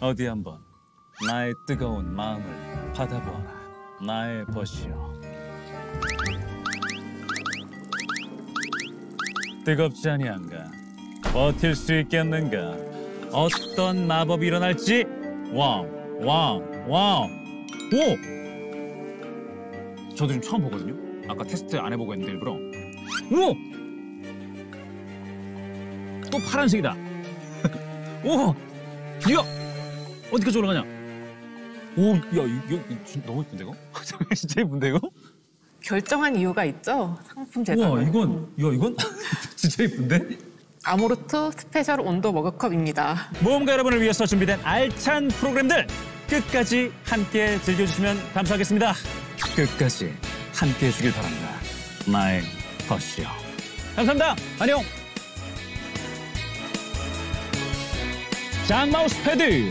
어디 한번 나의 뜨거운 마음을 받아보아라. 나의 벗이여. 뜨겁지 아니한가? 버틸 수 있겠는가? 어떤 마법이 일어날지 왕, 왕, 왕. 오! 저도 지금 처음 보거든요. 아까 테스트 안 해보고 했는데 일부러. 오! 또 파란색이다. 오! 이거 어디까지 올라가냐? 오, 야, 이거, 이거 너무 예쁜데 이거? 진짜 예쁜데 이거? 결정한 이유가 있죠. 상품 제작. 우와, 이건, 야, 이건 진짜 예쁜데? 아모로트 스페셜 온도 머그컵입니다. 모험가 여러분을 위해서 준비된 알찬 프로그램들 끝까지 함께 즐겨주시면 감사하겠습니다. 끝까지 함께 해주길 바랍니다. 나의 버시요. 감사합니다. 안녕. 장마우스 패드.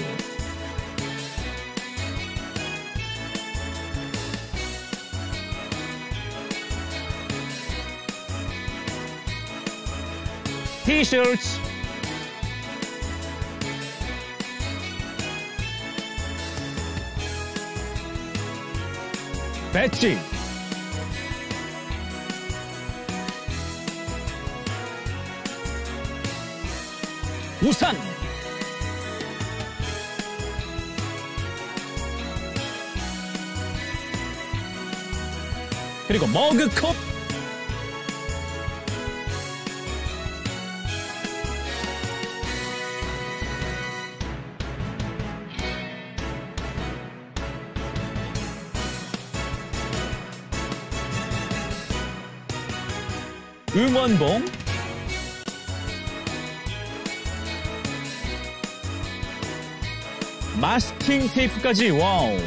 티셔츠. 배지. 우산. 그리고 머그컵. 응원봉. 마스킹 테이프까지 와우.